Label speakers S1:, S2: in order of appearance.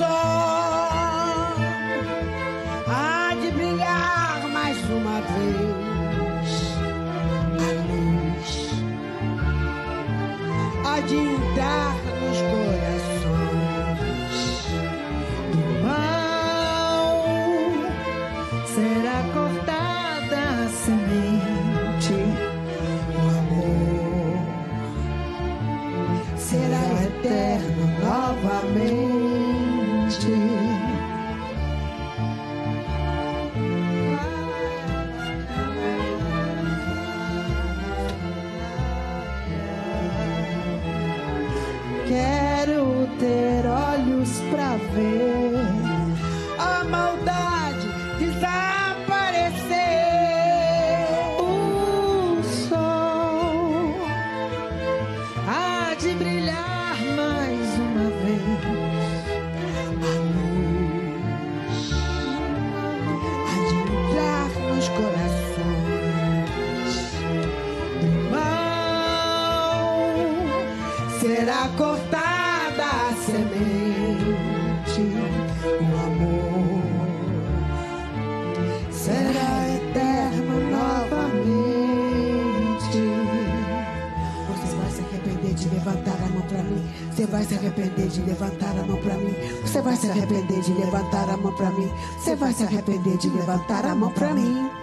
S1: sol há de brilhar mais uma vez a luz, há de entrar nos corações
S2: do mal. Será cortada a semente,
S1: o amor
S2: será eterno novamente. quero ter olhos para ver.
S1: Será cortada a
S2: semente.
S1: O amor será eterno novamente. Você vai se arrepender de levantar a mão pra mim. Você vai se arrepender de levantar a mão pra mim. Você vai se arrepender de levantar a mão pra mim. Você vai se arrepender de levantar a mão pra mim.